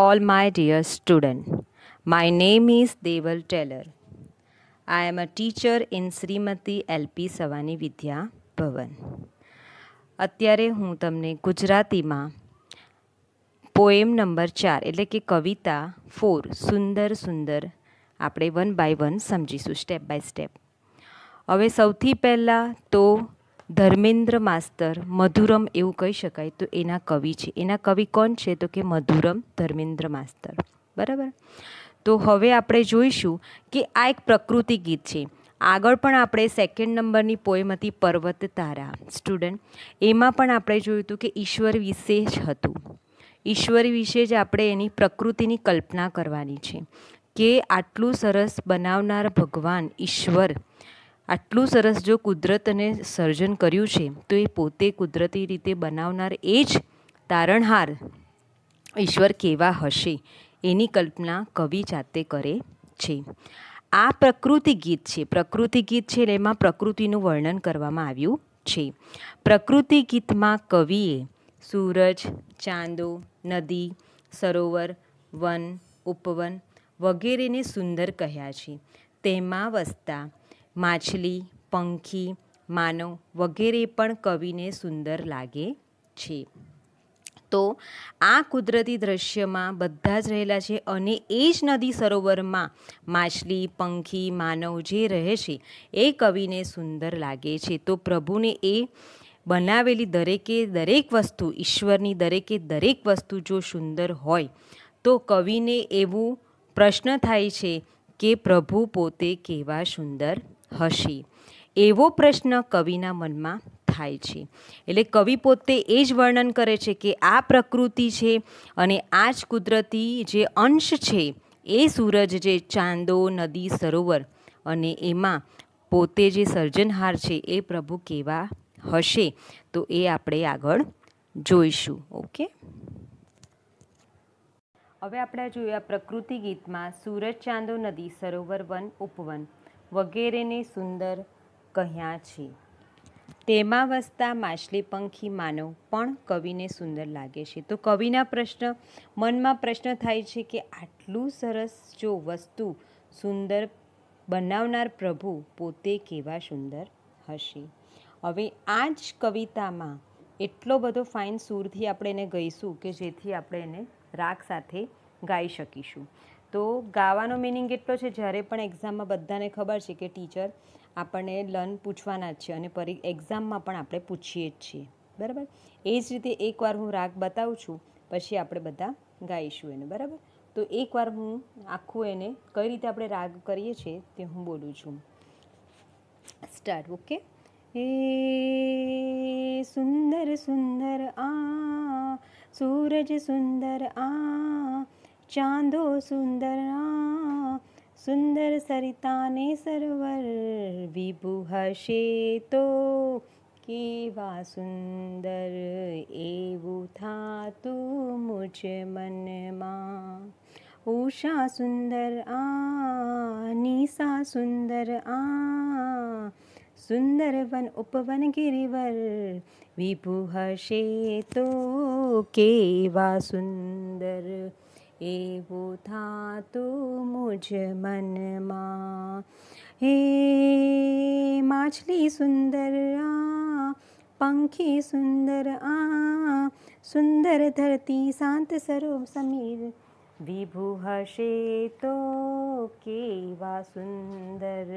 all my dear student. My name is Deval Taylor. I am a teacher in Shrimati LP Savani Vidya Bhavan અત્યારે હું તમને ગુજરાતીમાં poem number ચાર, એટલે કે કવિતા ફોર સુંદર સુંદર, આપણે વન બાય વન સમજીશું સ્ટેપ બાય સ્ટેપ હવે સૌથી પહેલાં તો ધર્મેન્દ્ર માસ્તર મધુરમ એવું કહી શકાય. તો એના કવિ છે. એના કવિ કોણ છે? તો કે મધુરમ ધર્મેન્દ્ર માસ્તર. બરાબર? તો હવે આપણે જોઈશું કે આ એક પ્રકૃતિ ગીત છે. આગળ પણ આપણે સેકન્ડ નંબરની પોએમ હતી પર્વત તારા સ્ટુડન્ટ એમાં પણ આપણે જોયું હતું કે ઈશ્વર વિશે જ હતું. ઈશ્વર વિશે જ આપણે એની પ્રકૃતિની કલ્પના કરવાની છે. કે આટલું સરસ બનાવનાર ભગવાન ઈશ્વર આટલું સરસ જો કુદરતને સર્જન કર્યું છે, તો એ પોતે કુદરતી રીતે બનાવનાર એ જ તારણહાર. ઈશ્વર કેવા હશે એની કલ્પના કવિ જાતે કરે છે. આ પ્રકૃતિ ગીત છે. પ્રકૃતિ ગીત છે એમાં પ્રકૃતિનું વર્ણન કરવામાં આવ્યું છે. પ્રકૃતિ ગીતમાં કવિએ સૂરજ, ચાંદો, નદી, સરોવર, વન, ઉપવન વગેરેને સુંદર કહ્યા છે. તેમાં વસતા માછલી, પંખી, માનવ વગેરે પણ કવિને સુંદર લાગે છે. તો આ કુદરતી દ્રશ્યમાં બધા જ રહેલા છે અને એ જ નદી સરોવરમાં માછલી, પંખી, માનવ જે રહે છે એ કવિને સુંદર લાગે છે. તો પ્રભુને એ બનાવેલી દરેકે દરેક વસ્તુ, ઈશ્વરની દરેકે દરેક વસ્તુ જો સુંદર હોય, તો કવિને એવું પ્રશ્ન થાય છે કે પ્રભુ પોતે કેવા સુંદર હશે. એવો પ્રશ્ન કવિના મનમાં થાય છે. એટલે કવિ પોતે એ જ વર્ણન કરે છે કે આ પ્રકૃતિ છે અને આ જ કુદરતી જે અંશ છે એ સૂરજ, જે ચાંદો, નદી, સરોવર અને એમાં પોતે જે સર્જનહાર છે એ પ્રભુ કેવા હશે તો એ આપણે આગળ જોઈશું. ઓકે? હવે આપણે જોયા પ્રકૃતિ ગીતમાં સૂરજ, ચાંદો, નદી, સરોવર વન ઉપવન. વગેરેને સુંદર કહ્યા છે. તેમાં વસતા માછલીપંખી માનવ પણ કવિને સુંદર લાગે છે. તો કવિના પ્રશ્ન, મનમાં પ્રશ્ન થાય છે કે આટલું સરસ જો વસ્તુ સુંદર બનાવનાર પ્રભુ પોતે કેવા સુંદર હશે? હવે આ જ કવિતામાં એટલો બધો ફાઇન સૂરથી આપણે એને ગઈશું કે જેથી આપણે એને રાગ સાથે ગાઈ શકીશું. તો ગાવાનો મિનિંગ એટલો છે? જ્યારે પણ એક્ઝામમાં બધાને ખબર છે કે ટીચર આપણને લર્ન પૂછવાના જ છે અને પરી એક્ઝામમાં પણ આપણે પૂછીએ જ છીએ. બરાબર? એ જ રીતે એકવાર હું રાગ બતાવું છું, પછી આપણે બધા ગાઈશું એને. બરાબર? તો એકવાર હું આખું એને કઈ રીતે આપણે રાગ કરીએ છીએ તે હું બોલું છું. સ્ટાર્ટ ઓકે એ સુંદર સુંદર આ, સૂરજ સુંદર આ ચાંદો સુંદર આ સુંદર સરિતાને સરવર વિભુ હશે તો કેવા સુંદર એવું થાતું મુજ મનમાં ઉષા સુંદર આ નિશા સુંદર આ સુંદર વન ઉપવન ગિરિવર વિભુ હશે તો કેવા સુંદર એવું થાતું મુજ મનમાં હે માછલી સુંદર આ પંખી સુંદર આ સુંદર ધરતી શાંત સરોવ સમીર વિભુ હશે તો કેવા સુંદર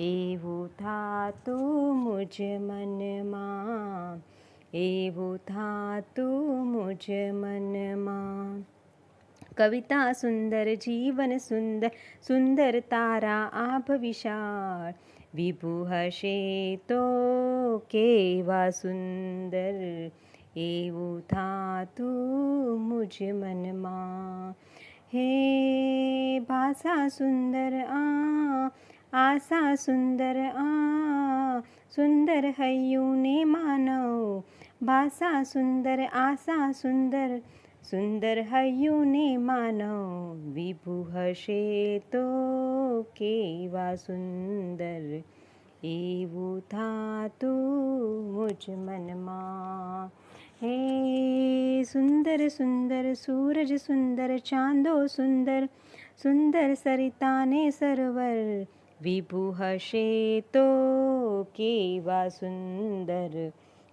એવું થાતું મુજ મનમાં એવું થાતું મુજ મનમાં કવિતા સુંદર જીવન સુંદર સુંદર તારા આભ વિશાળ વિભુ હશે તો કેવા સુંદર એવું થાતું મુજ મનમાં હે ભાષા સુંદર આ આશા સુંદર આ સુંદર હૈયું ને માનવ ભાષા સુંદર આશા સુંદર સુંદર હૈયુને માનવ, વિભુ હશે તો કેવા સુંદર? એવું થાતું મુજ મનમાં. હે સુંદર સુંદર, સૂરજ સુંદર, ચાંદો સુંદર સુંદર સરિતાને સરોવર, વિભુ હશે તો કેવા સુંદર?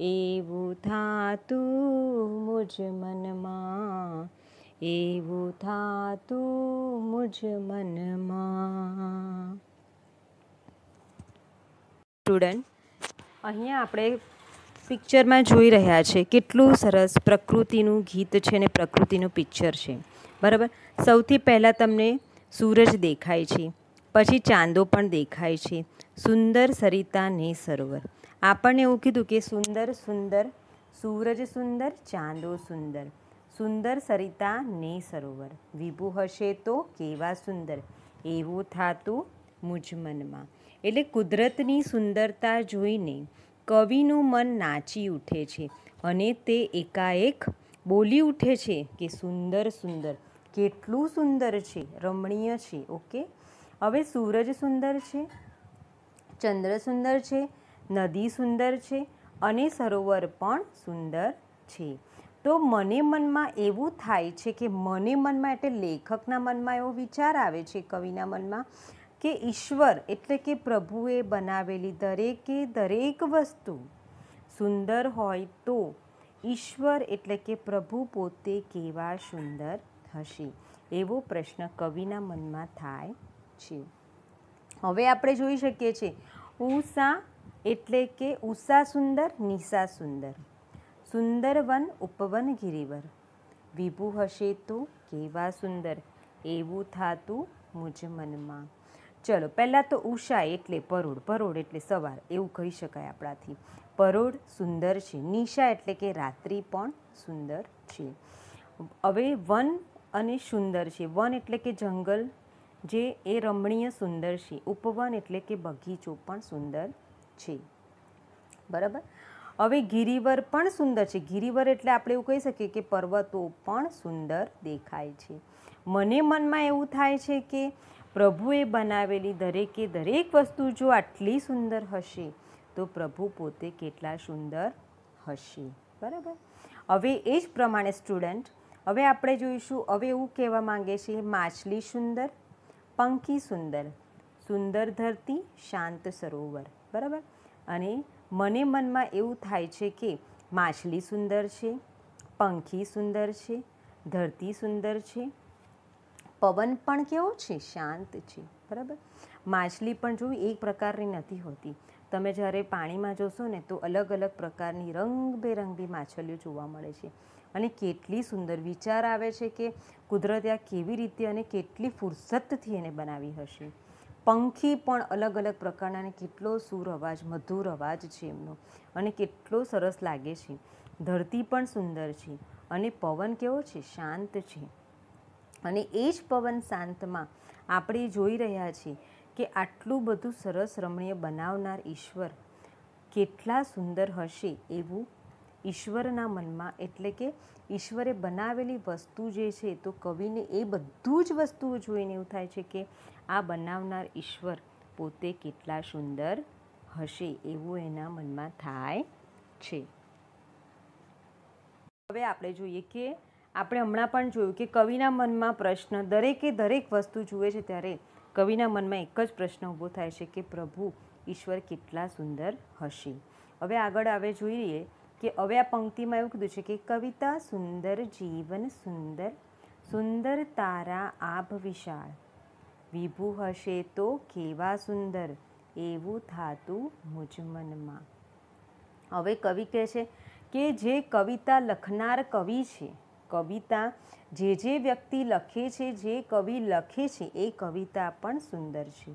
એવું થાતું મુજ મનમાં, એવું થાતું મુજ મનમાં. સ્ટુડન્ટ અહીંયા આપણે પિક્ચરમાં જોઈ રહ્યા છે કેટલું સરસ પ્રકૃતિનું ગીત છે ને પ્રકૃતિનું પિક્ચર છે. બરાબર? સૌથી પહેલાં તમને સૂરજ દેખાય છે, પછી ચાંદો પણ દેખાય છે. સુંદર સરિતા ને સરોવર. આપણને એવું કીધું કે સુંદર સુંદર, સૂરજ સુંદર, ચાંદો સુંદર. સુંદર સરિતા ને સરોવર. વિભુ હશે તો કેવા સુંદર? એવું થાતું મુજ મનમાં. એટલે કુદરતની સુંદરતા જોઈને કવિનું મન નાચી ઉઠે છે અને તે એકાએક બોલી ઉઠે છે કે સુંદર સુંદર. કેટલું સુંદર છે, રમણીય છે, ઓકે? હવે સૂરજ સુંદર છે, ચંદ્ર સુંદર છે નદી સુંદર છે અને સરોવર પણ સુંદર છે. તો મને મનમાં એવું થાય છે કે મને મનમાં એટલે લેખકના મનમાં એવો વિચાર આવે છે કવિના મનમાં કે ઈશ્વર એટલે કે પ્રભુએ બનાવેલી દરેકે દરેક વસ્તુ સુંદર હોય તો ઈશ્વર એટલે કે પ્રભુ પોતે કેવા સુંદર હશે? એવો પ્રશ્ન કવિના મનમાં થાય છે. હવે આપણે જોઈ શકીએ છીએ. ઉષા એટલે કે ઉષા સુંદર, નિશા સુંદર. સુંદર વન ઉપવન ગિરિવર. વિભુ હશે તો કેવા સુંદર? એવું થાતું મુજ મનમાં. ચલો, પહેલાં તો ઉષા એટલે પરોળ. પરોળ એટલે સવાર. એવું કહી શકાય આપણાથી. પરોળ સુંદર છે. નિશા એટલે કે રાત્રિ પણ સુંદર છે. હવે વન અને સુંદર છે. વન એટલે કે જંગલ, જે એ રમણીય સુંદર છે. ઉપવન એટલે કે બગીચો પણ સુંદર છે. બરાબર? હવે ગિરિવર પણ સુંદર છે. ગિરિવર એટલે આપણે એવું કહી શકીએ કે પર્વતો પણ સુંદર દેખાય છે. મને મનમાં એવું થાય છે કે પ્રભુએ બનાવેલી દરેકે દરેક વસ્તુ જો આટલી સુંદર હશે, તો પ્રભુ પોતે કેટલા સુંદર હશે. બરાબર? હવે એ જ પ્રમાણે સ્ટુડન્ટ, હવે આપણે જોઈશું, હવે એવું કહેવા માંગે છે, માછલી સુંદર, પંખી સુંદર સુંદર ધરતી, શાંત સરોવર. બરાબર? અને મને મનમાં એવું થાય છે કે માછલી સુંદર છે, પંખી સુંદર છે, ધરતી સુંદર છે, પવન પણ કેવો છે, શાંત છે, બરાબર? માછલી પણ જોવી એક પ્રકારની નથી હોતી. તમે જ્યારે પાણીમાં જોશો ને તો અલગ અલગ પ્રકારની રંગબેરંગી માછલીઓ જોવા મળે છે. અને કેટલી સુંદર વિચાર આવે છે કે કુદરતે આ કેવી રીતે અને કેટલી ફુરસતથી એને બનાવી હશે. પંખી પણ અલગ અલગ પ્રકારના અને કેટલો સુર અવાજ મધુર અવાજ છે એમનો. અને કેટલો સરસ લાગે છે. ધરતી પણ સુંદર છે. અને પવન કેવો છે? શાંત છે. અને એ જ પવન શાંતમાં આપણે જોઈ રહ્યા છીએ કે આટલું બધું સરસ રમણીય બનાવનાર ઈશ્વર કેટલા સુંદર હશે એવું ઈશ્વરના મનમાં, એટલે કે ઈશ્વરે બનાવેલી વસ્તુ જે છે, તો કવિને એ બધું જ વસ્તુઓ જોઈને એવું થાય છે કે આ બનાવનાર ઈશ્વર પોતે કેટલા સુંદર હશે એવું એના મનમાં થાય છે. હવે આપણે જોઈએ કે આપણે હમણાં પણ જોયું કે કવિના મનમાં પ્રશ્ન, દરેકે દરેક વસ્તુ જુએ છે ત્યારે કવિના મનમાં એક જ પ્રશ્ન ઊભો થાય છે કે પ્રભુ, ઈશ્વર કેટલા સુંદર હશે. હવે આગળ આવે જોઈએ કે હવે આ પંક્તિમાં એવું કીધું છે કે કવિતા સુંદર, જીવન સુંદર સુંદર તારા આભ વિશાળ. વિભુ હશે તો કેવા સુંદર, એવું થાતું મુજ મનમાં. હવે કવિ કહે છે કે જે કવિતા લખનાર કવિ છે, કવિતા જે જે વ્યક્તિ લખે છે, જે કવિ લખે છે, એ કવિતા પણ સુંદર છે.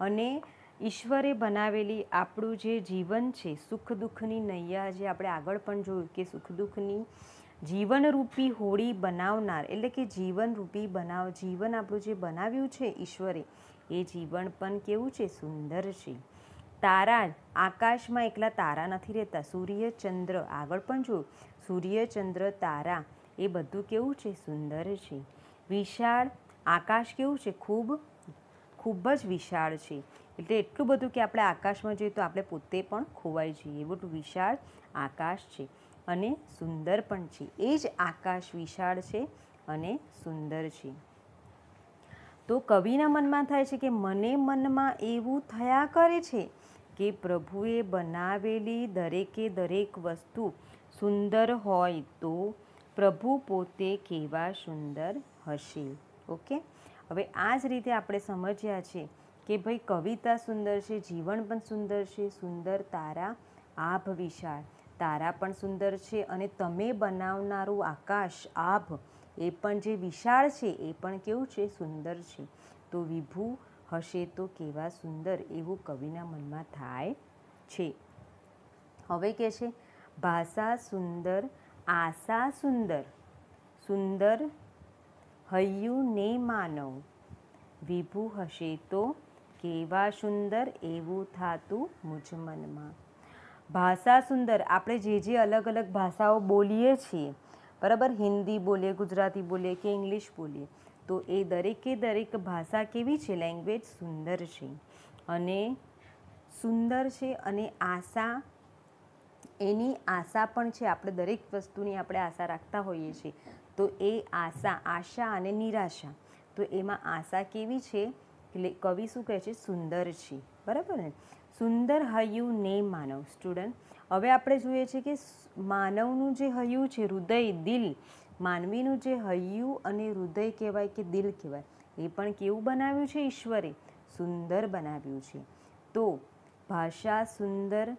અને ઈશ્વરે બનાવેલી આપણું જે જીવન છે, સુખ દુઃખની નૈયા જે આપણે આગળ પણ જોયું કે સુખ દુઃખની જીવનરૂપી હોળી બનાવનાર, એટલે કે જીવનરૂપી બનાવ, જીવન આપણું જે બનાવ્યું છે ઈશ્વરે, એ જીવન પણ કેવું છે? સુંદર છે. તારા આકાશમાં એકલા તારા નથી રહેતા. સૂર્ય ચંદ્ર આગળ પણ જોયું સૂર્ય ચંદ્ર તારા, એ બધું કેવું છે? સુંદર છે. વિશાળ આકાશ કેવું છે? ખૂબ ખૂબ જ વિશાળ છે. એટલે એટલું બધું કે આપણે આકાશમાં જોઈએ તો આપણે પોતે પણ ખોવાઈ જઈએ. એવું વિશાળ આકાશ છે અને સુંદર પણ છે. એ જ આકાશ વિશાળ છે અને સુંદર છે. તો કવિના મનમાં થાય છે કે મને મનમાં એવું થયા કરે છે કે પ્રભુએ બનાવેલી દરેકે દરેક વસ્તુ સુંદર હોય તો પ્રભુ પોતે કેવા સુંદર હશે. ઓકે? હવે આ જ રીતે આપણે સમજ્યા છે કે ભાઈ કવિતા સુંદર છે, જીવન પણ સુંદર છે, સુંદર તારા આભ વિશાળ. તારા પણ સુંદર છે અને તમે બનાવનારું આકાશ આભ. એ પણ જે વિશાળ છે, એ પણ કેવું છે? સુંદર છે. તો વિભુ, હશે તો કેવા સુંદર એવું કવિના મનમાં થાય છે. હવે કે છે, ભાષા સુંદર, આશા સુંદર. સુંદર હૈયું ને માનવ. વિભુ હશે તો કેવા સુંદર એવું થાતું મુજ મનમાં. ભાષા સુંદર, આપણે જે જે અલગ અલગ ભાષાઓ બોલીએ છીએ, બરાબર? હિન્દી બોલીએ, ગુજરાતી બોલીએ કે ઇંગ્લિશ બોલીએ, તો એ દરેકે દરેક ભાષા કેવી છે? લેંગ્વેજ સુંદર છે. અને સુંદર છે અને આશા, એની આશા પણ છે. આપણે દરેક વસ્તુની આપણે આશા રાખતા હોઈએ છીએ. તો એ આશા આશા અને નિરાશા. તો એમાં આશા કેવી છે? એટલે કવિ શું કહે છે? સુંદર છે. બરાબર ને? સુંદર હૈયું ને માનવ. સ્ટુડન્ટ, હવે આપણે જોઈએ છીએ કે માનવનું જે હૈયું છે, હૃદય, દિલ, માનવીનું જે હૈયું અને હૃદય કહેવાય કે દિલ કહેવાય, એ પણ કેવું બનાવ્યું છે? ઈશ્વરે સુંદર બનાવ્યું છે. તો ભાષા સુંદર,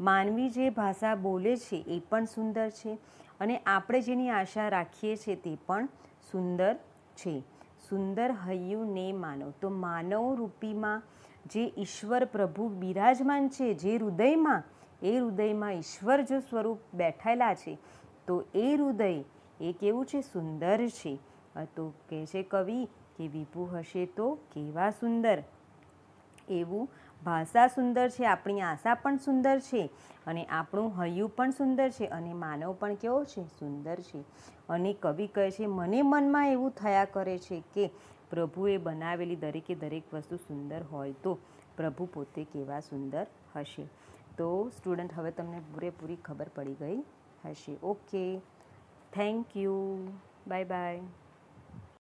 માનવી જે ભાષા બોલે છે, એ પણ સુંદર છે. અને આપણે જેની આશા રાખીએ છીએ તે પણ સુંદર છે. સુંદર હૈયું ને માનવ. તો માનવ રૂપીમાં જે ઈશ્વર પ્રભુ બિરાજમાન છે, જે હૃદયમાં, એ હૃદયમાં ઈશ્વર જો સ્વરૂપ બેઠેલા છે, તો એ હૃદય એ કેવું છે? સુંદર છે. તો કહે છે કવિ કે વિભુ હશે તો કેવા સુંદર? એવું ભાષા સુંદર છે, આપણી આશા પણ સુંદર છે અને આપણું હૈયું પણ સુંદર છે અને માનવ પણ કેવો છે, સુંદર છે. અને કવિ કહે છે, મને મનમાં એવું થયા કરે છે કે પ્રભુએ બનાવેલી દરેકે દરેક વસ્તુ સુંદર હોય તો પ્રભુ પોતે કેવા સુંદર હશે. તો સ્ટુડન્ટ, હવે તમને પૂરેપૂરી ખબર પડી ગઈ હશે. Okay. Thank you. Bye bye.